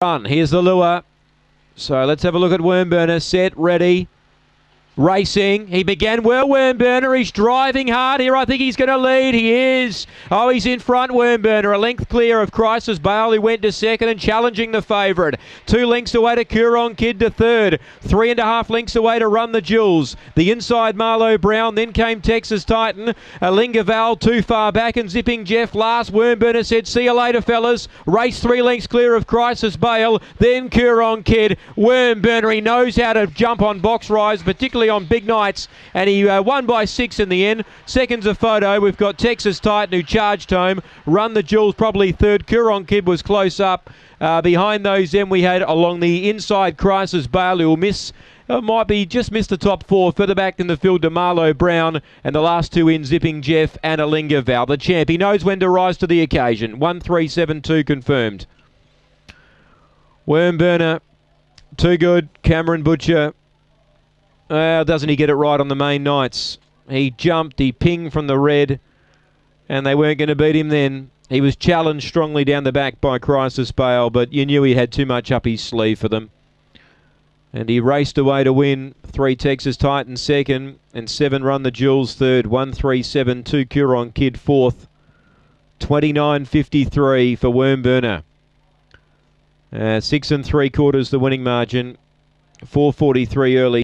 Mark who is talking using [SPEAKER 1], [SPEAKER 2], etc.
[SPEAKER 1] run. Here's the lure. So let's have a look at Wormburner. Set, ready. Racing. He began well, Wormburner. He's driving hard here. I think he's going to lead. He is. Oh, he's in front, Wormburner. A length clear of Crisis Bale, who went to second and challenging the favourite. Two lengths away to Curon Kid to third. Three and a half lengths away to Run the Jewels. The inside Marlowe Brown. Then came Texas Titan. Alinga Val too far back and zipping Jeff last. Wormburner said, see you later, fellas. Race three lengths clear of Crisis Bale. Then Curon Kid. Wormburner, he knows how to jump on box rise, particularly on big nights, and he uh, won by six in the end. Seconds a photo. We've got Texas Titan who charged home. Run the Jewels probably third. Curon Kid was close up. Uh, behind those, then we had along the inside Crisis Bale who will miss. Uh, might be just missed the top four. Further back in the field to Marlowe Brown and the last two in zipping Jeff and Alinga Val. The champ, he knows when to rise to the occasion. 1372 confirmed. Wormburner, too good. Cameron Butcher, uh, doesn't he get it right on the main nights? He jumped, he pinged from the red, and they weren't going to beat him then. He was challenged strongly down the back by Crisis Bale, but you knew he had too much up his sleeve for them. And he raced away to win. Three Texas Titans second, and seven Run the Jewels third. One three seven two Curon Kid fourth. Twenty nine fifty three for Wormburner. Uh, six and three quarters the winning margin. Four forty three early.